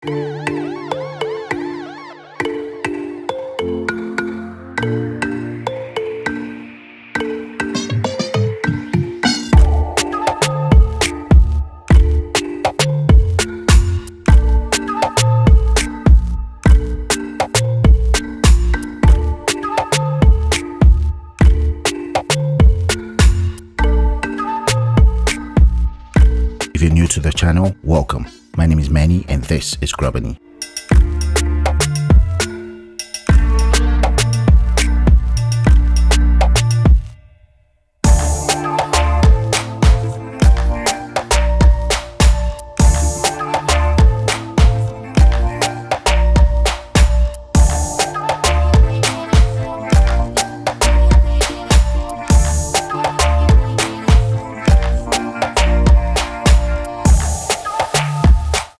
If you're new to the channel, welcome. My name is Manny and this is Grubany.